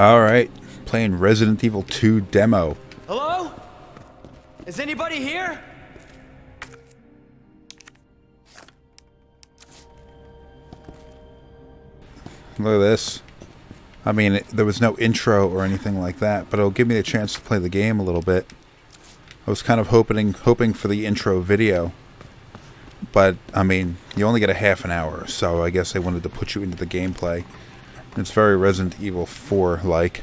Alright, playing Resident Evil 2 demo. Hello? Is anybody here? Look at this. I mean, it, there was no intro or anything like that, but it'll give me a chance to play the game a little bit. I was kind of hoping hoping for the intro video, but I mean, you only get a half an hour, so I guess they wanted to put you into the gameplay. It's very Resident Evil 4 like.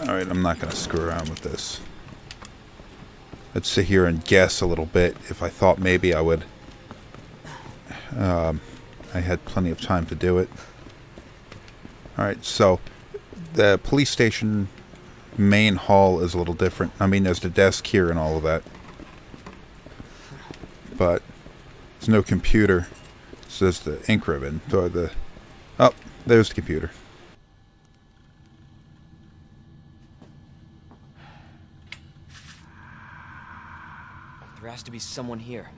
Alright, I'm not going to screw around with this. Let's sit here and guess a little bit if I thought maybe I would. Um, I had plenty of time to do it. Alright, so the police station main hall is a little different. I mean, there's the desk here and all of that. But there's no computer. Says the ink ribbon. Or the... Oh, there's the computer. There has to be someone here.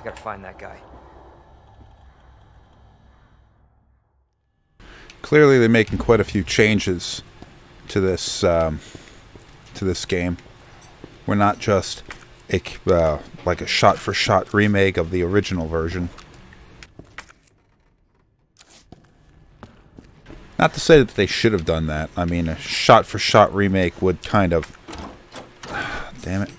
I gotta find that guy. Clearly, they're making quite a few changes to this um, to this game. We're not just a uh, like a shot-for-shot remake of the original version. Not to say that they should have done that. I mean, a shot-for-shot remake would kind of, damn it,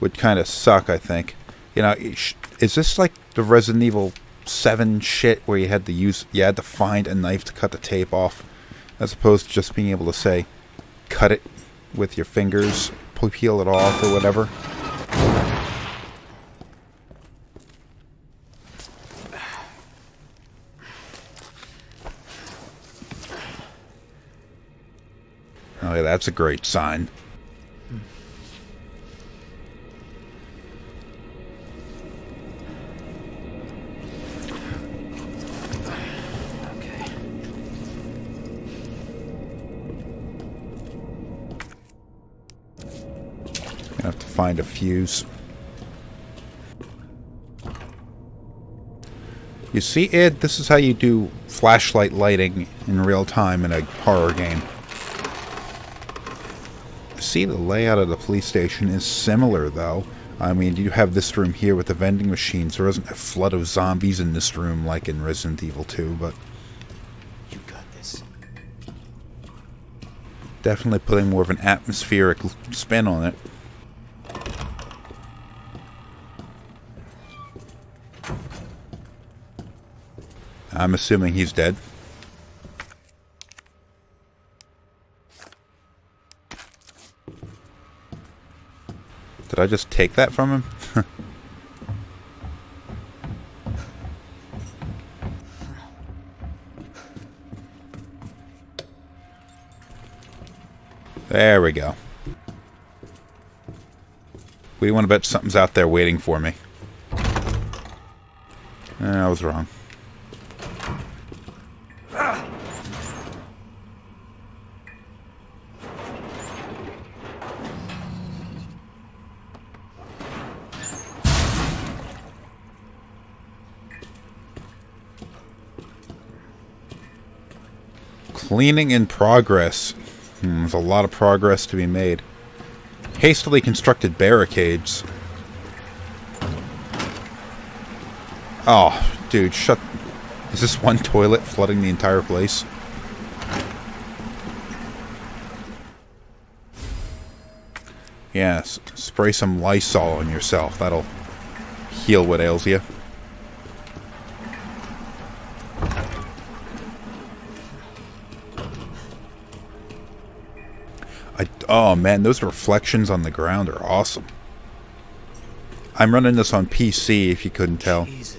would kind of suck. I think. You know, is this like the Resident Evil Seven shit where you had to use, you had to find a knife to cut the tape off, as opposed to just being able to say, cut it with your fingers, peel it off or whatever. Oh yeah, that's a great sign. Hmm. Find a fuse. You see, Ed, this is how you do flashlight lighting in real time in a horror game. See, the layout of the police station is similar, though. I mean, you have this room here with the vending machines. There isn't a flood of zombies in this room like in Resident Evil 2, but You got this. definitely putting more of an atmospheric spin on it. I'm assuming he's dead. Did I just take that from him? there we go. We want to bet something's out there waiting for me. Eh, I was wrong. Cleaning in progress. Hmm, there's a lot of progress to be made. Hastily constructed barricades. Oh, dude, shut... Is this one toilet flooding the entire place? Yes, spray some Lysol on yourself. That'll heal what ails you. I, oh man, those reflections on the ground are awesome. I'm running this on PC if you couldn't tell. Jesus.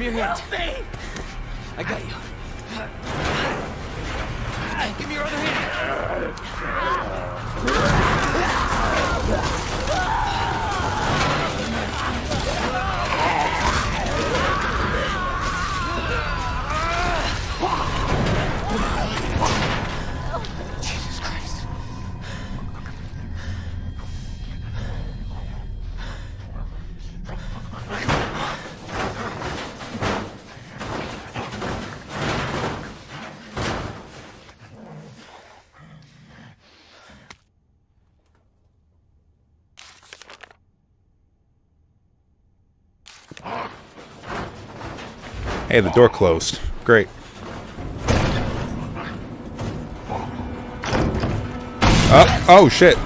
Give me your hand. Help me! I got you. Give me your other hand. Hey, the door closed. Great. Oh, oh shit.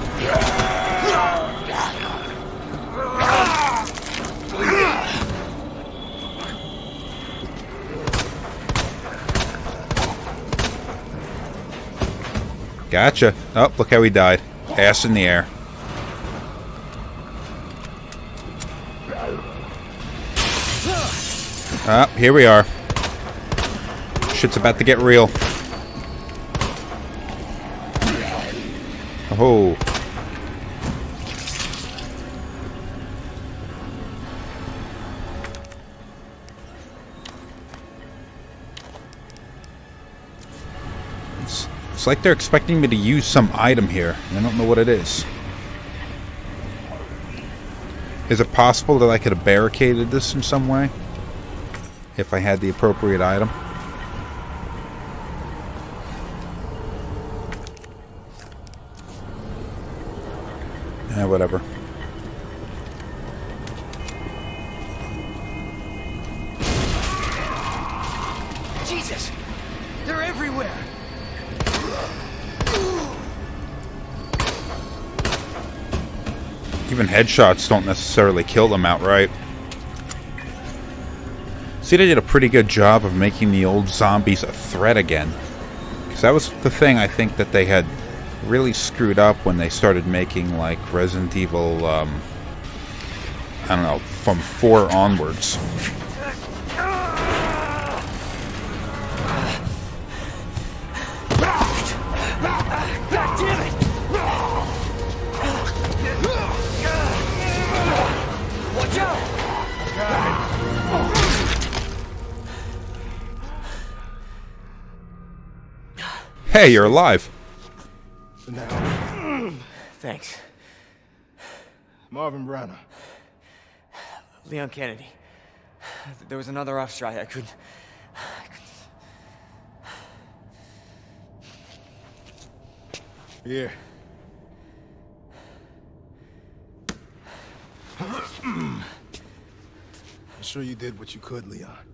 Gotcha. Oh, look how he died. Ass in the air. Ah, here we are. Shit's about to get real. Oh. It's, it's like they're expecting me to use some item here. I don't know what it is. Is it possible that I could have barricaded this in some way? If I had the appropriate item? Yeah, whatever. Jesus! They're everywhere! Even headshots don't necessarily kill them outright. See, they did a pretty good job of making the old zombies a threat again. Because that was the thing I think that they had really screwed up when they started making, like, Resident Evil, um, I don't know, from 4 onwards. Hey, you're alive! Thanks. Marvin Branagh. Leon Kennedy. There was another off strike. I couldn't. Here. I'm sure you did what you could, Leon.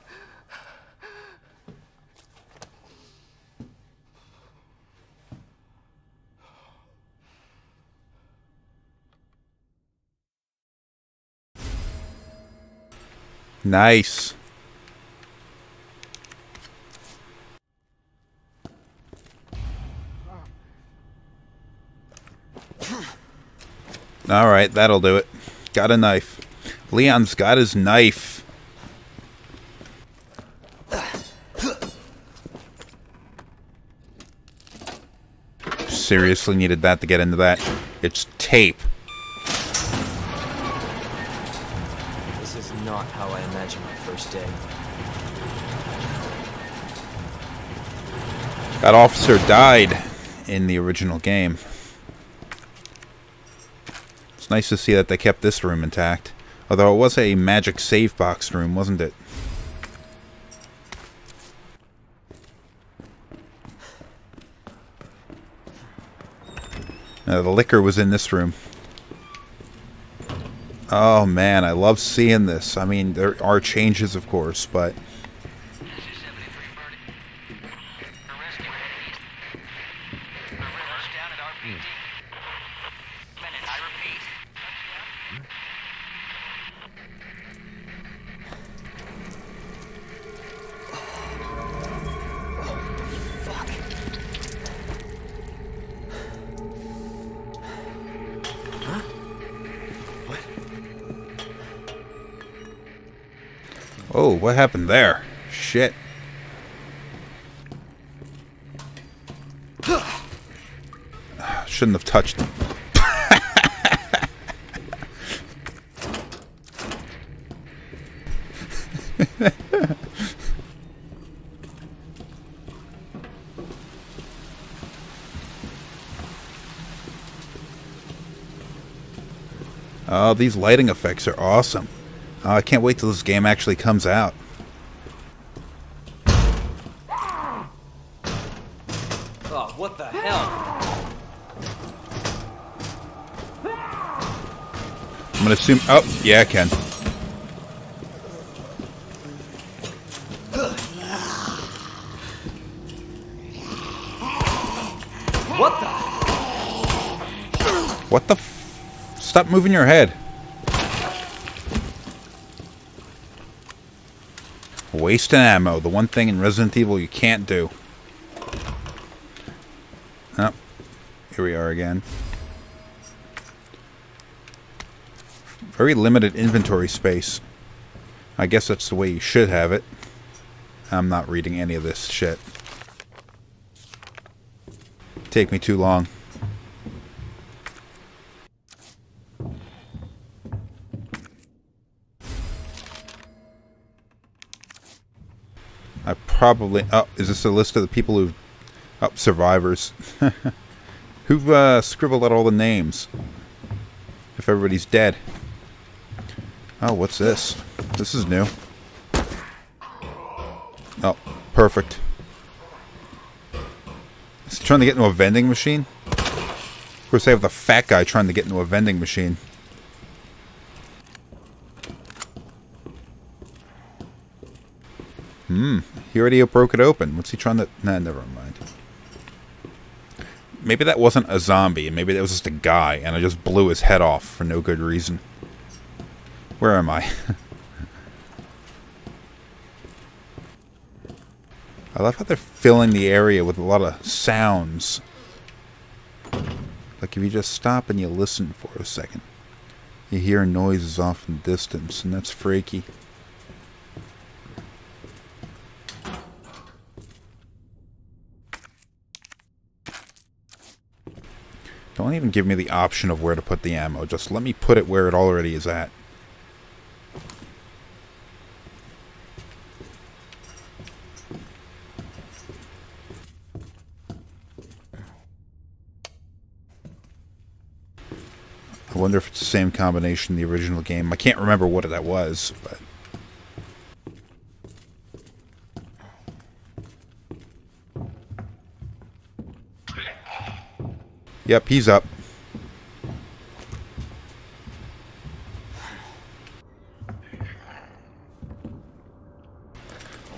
Nice. Alright, that'll do it. Got a knife. Leon's got his knife. Seriously needed that to get into that. It's tape. I imagined my first day. That officer died in the original game. It's nice to see that they kept this room intact. Although it was a magic save box room, wasn't it? Uh, the Licker was in this room. Oh man, I love seeing this. I mean, there are changes, of course, but Oh, what happened there? Shit. Shouldn't have touched him. oh, these lighting effects are awesome. Oh, I can't wait till this game actually comes out. Oh, what the hell? I'm gonna assume. Oh, yeah, I can. What the? What the? F Stop moving your head. Wasting ammo, the one thing in Resident Evil you can't do. Oh, here we are again. Very limited inventory space. I guess that's the way you should have it. I'm not reading any of this shit. Take me too long. Probably... Oh, is this a list of the people who've. Oh, survivors. Who've uh, scribbled out all the names? If everybody's dead. Oh, what's this? This is new. Oh, perfect. Is he trying to get into a vending machine? Of course, they have the fat guy trying to get into a vending machine. Hmm. He already broke it open. What's he trying to... Nah, never mind. Maybe that wasn't a zombie. Maybe that was just a guy, and I just blew his head off for no good reason. Where am I? I love how they're filling the area with a lot of sounds. Like if you just stop and you listen for a second, you hear noises off in the distance, and that's freaky. Don't even give me the option of where to put the ammo. Just let me put it where it already is at. I wonder if it's the same combination in the original game. I can't remember what that was, but... Yep, he's up.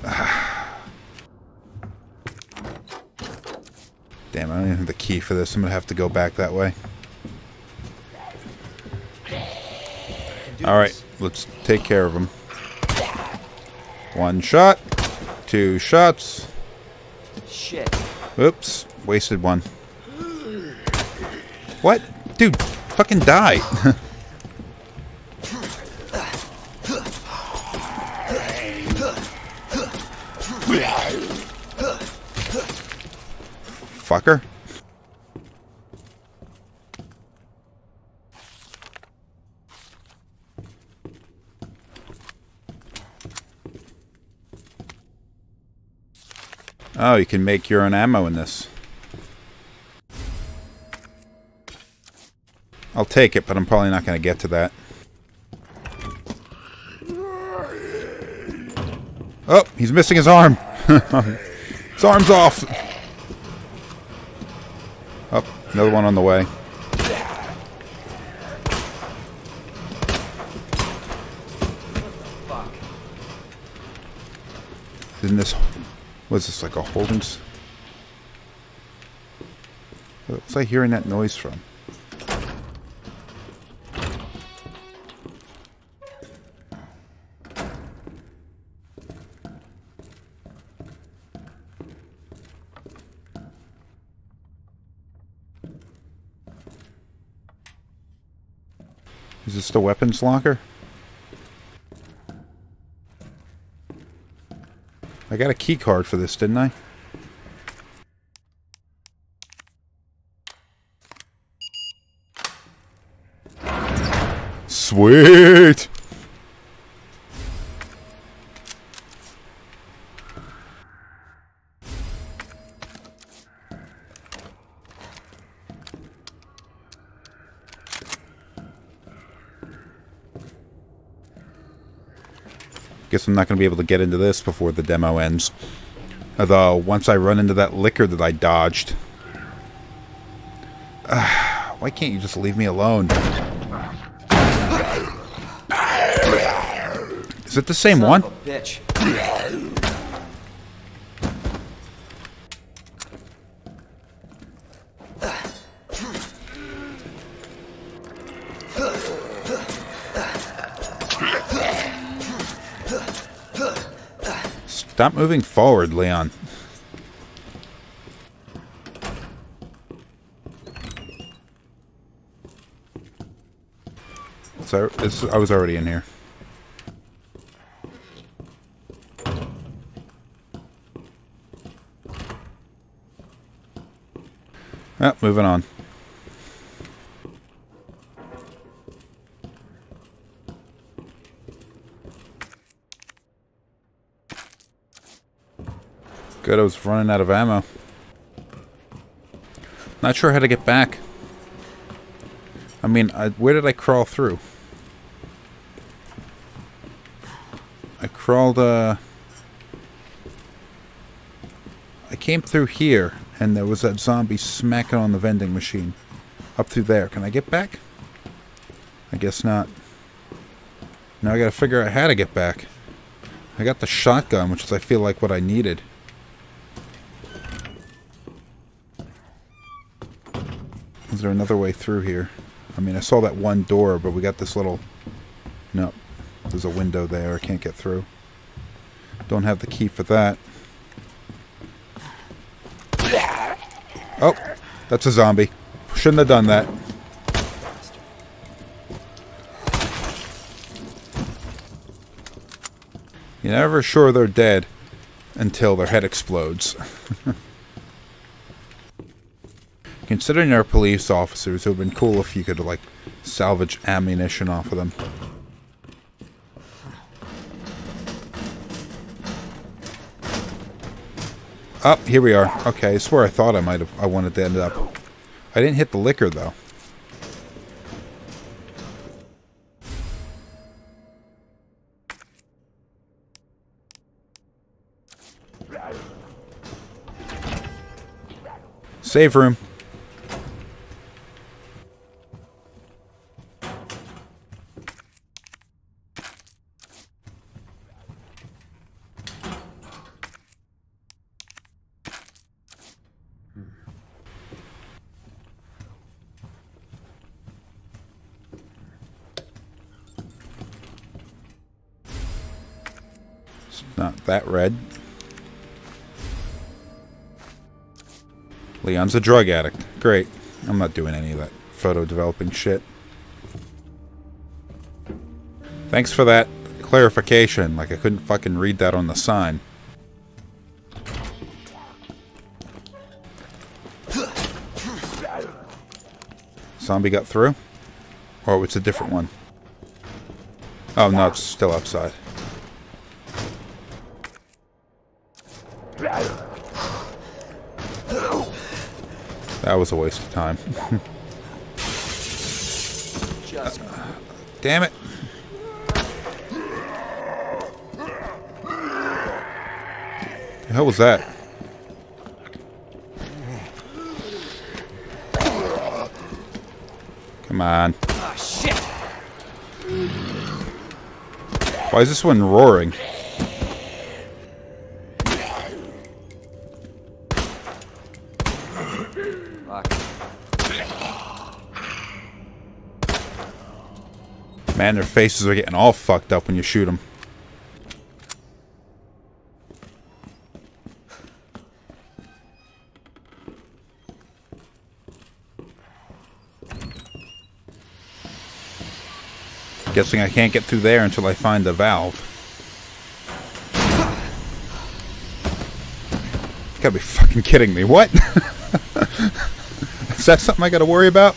Damn, I don't even have the key for this. I'm gonna have to go back that way. Alright, let's take care of him. One shot. Two shots. Shit. Oops. Wasted one. What? Dude, fucking die. Fucker. Oh, you can make your own ammo in this. I'll take it, but I'm probably not going to get to that. Oh, he's missing his arm. his arm's off. Oh, another one on the way. Isn't this... Was this like a holding... What's I hearing that noise from? The weapons locker? I got a key card for this, didn't I? Sweet! I'm not going to be able to get into this before the demo ends. Although, once I run into that Licker that I dodged... Ah, why can't you just leave me alone? Is it the same Son one? bitch. Stop moving forward, Leon. So, this, I was already in here. Ah, moving on. Good, I was running out of ammo. Not sure how to get back. I mean, I, where did I crawl through? I crawled, uh... I came through here, and there was that zombie smacking on the vending machine. Up through there. Can I get back? I guess not. Now I gotta figure out how to get back. I got the shotgun, which is, I feel like, what I needed. There another way through here? I mean, I saw that one door, but we got this little... No. There's a window there. I can't get through. Don't have the key for that. Oh! That's a zombie. Shouldn't have done that. You're never sure they're dead until their head explodes. Considering they're police officers, it would have been cool if you could, like, salvage ammunition off of them. Up, oh, here we are. Okay, I swear I thought I might have, I wanted to end up. I didn't hit the Licker, though. Save room. Not that red. Leon's a drug addict. Great. I'm not doing any of that photo developing shit. Thanks for that clarification. Like I couldn't fucking read that on the sign. Zombie got through? Or it's a different one? Oh no, it's still outside. That was a waste of time. Just Damn it. The hell was that? Come on. Ah, shit. Why is this one roaring? Man, their faces are getting all fucked up when you shoot them. Guessing I can't get through there until I find the valve. You gotta be fucking kidding me. What? Is that something I gotta worry about?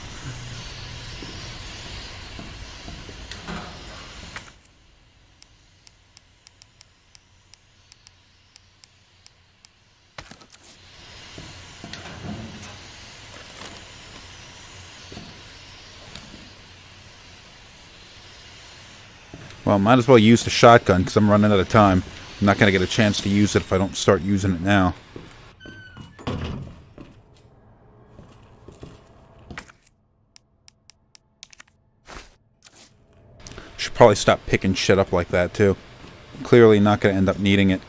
Well, might as well use the shotgun because I'm running out of time. I'm not going to get a chance to use it if I don't start using it now. Should probably stop picking shit up like that too. Clearly not going to end up needing it.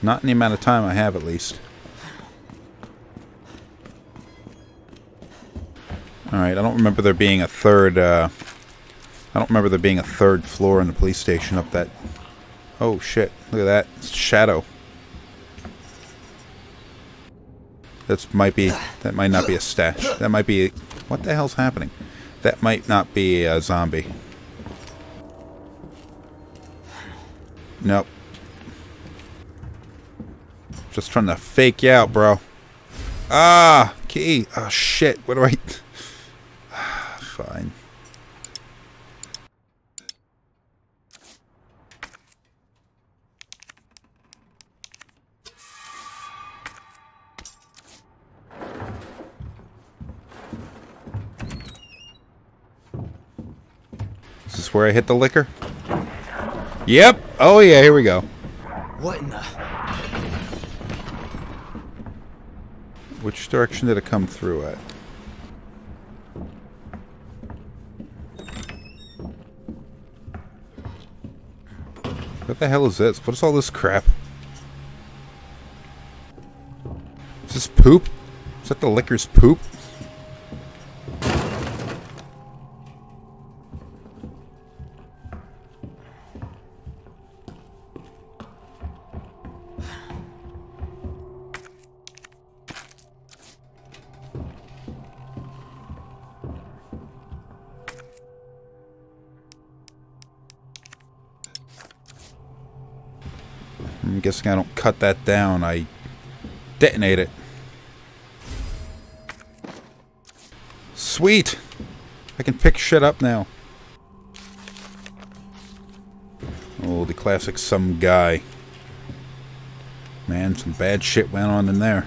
Not in the amount of time I have at least. Alright, I don't remember there being a third, uh... I don't remember there being a third floor in the police station up that... Oh, shit. Look at that. It's Shadow. That might be... That might not be a stash. That might be... What the hell's happening? That might not be a zombie. Nope. Just trying to fake you out, bro. Ah! Key! Oh, shit. What do I... Fine. Where I hit the Licker? Yep. Oh yeah, here we go. What in the? Which direction did it come through at? What the hell is this? What is all this crap? Is this poop? Is that the Licker's poop? Cut that down. I detonate it. Sweet! I can pick shit up now. Oh, the classic some guy. Man, some bad shit went on in there.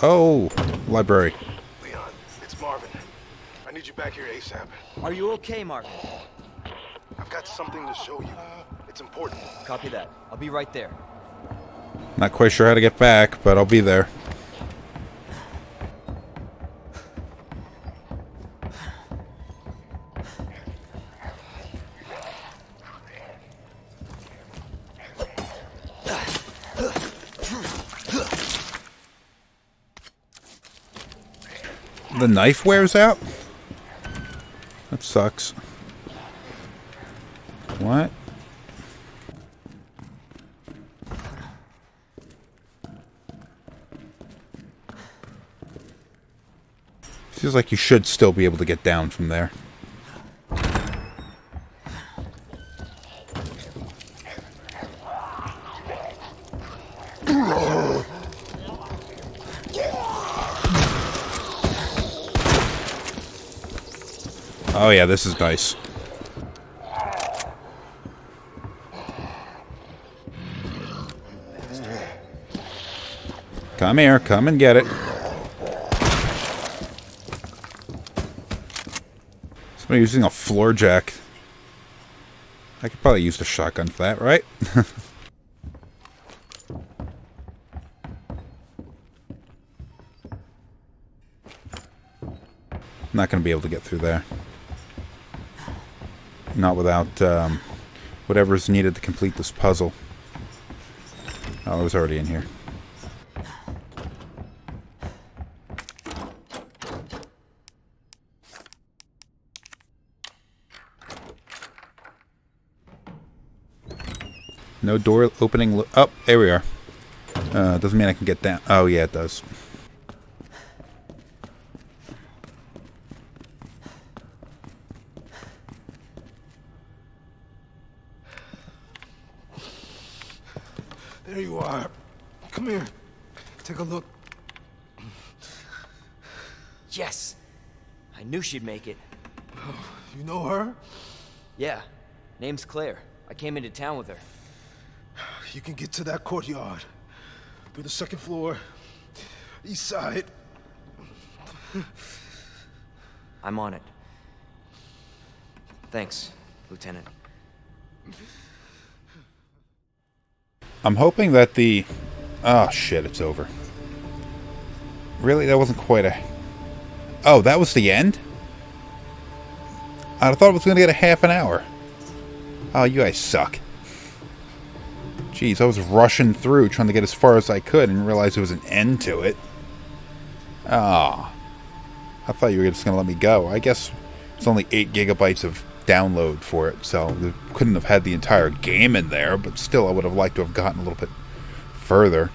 Oh, library. You back here ASAP. Are you okay, Marvin? I've got something to show you. It's important. Copy that. I'll be right there. Not quite sure how to get back, but I'll be there. The knife wears out? Sucks. What? Feels like you should still be able to get down from there. Oh yeah, this is nice. Come here, come and get it. Somebody using a floor jack. I could probably use the shotgun for that, right? Not going to be able to get through there. Not without um, whatever's needed to complete this puzzle. Oh, it was already in here. No door opening. Oh, there we are. Uh, doesn't mean I can get down. Oh, yeah, it does. There you are. Come here. Take a look. Yes! I knew she'd make it. You know her? Yeah. Name's Claire. I came into town with her. You can get to that courtyard. Through the second floor. East side. I'm on it. Thanks, Lieutenant. I'm hoping that the... Oh, shit, it's over. Really? That wasn't quite a... Oh, that was the end? I thought it was going to get a half an hour. Oh, you guys suck. Jeez, I was rushing through trying to get as far as I could and realized there was an end to it. Ah. I thought you were just going to let me go. I guess it's only 8 gigabytes of download for it, so couldn't have had the entire game in there, but still I would have liked to have gotten a little bit further.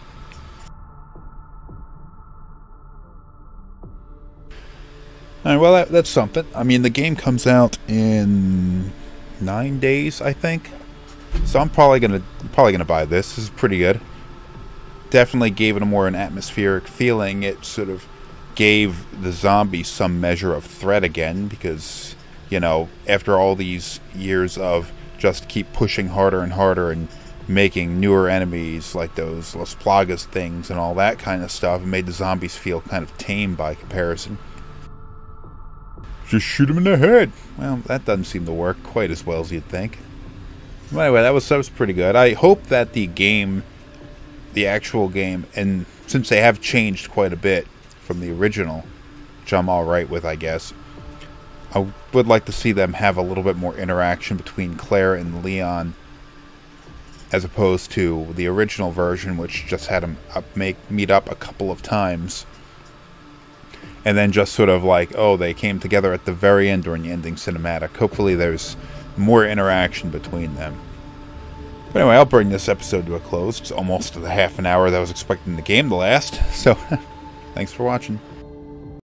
Well that, that's something. I mean, the game comes out in nine days, I think. So I'm probably gonna probably gonna buy this. This is pretty good. Definitely gave it a more an atmospheric feeling. It sort of gave the zombies some measure of threat again because you know after all these years of just keep pushing harder and harder and making newer enemies like those Las Plagas things and all that kind of stuff, it made the zombies feel kind of tame by comparison. Just shoot him in the head. Well, that doesn't seem to work quite as well as you'd think. Well, anyway, that was that was pretty good. I hope that the game, the actual game, and since they have changed quite a bit from the original, which I'm all right with, I guess. I would like to see them have a little bit more interaction between Claire and Leon, as opposed to the original version, which just had them up, make meet up a couple of times, and then just sort of like, oh, they came together at the very end during the ending cinematic. Hopefully, there's more interaction between them. But anyway, I'll bring this episode to a close. It's almost the half an hour that I was expecting the game to last. So, thanks for watching.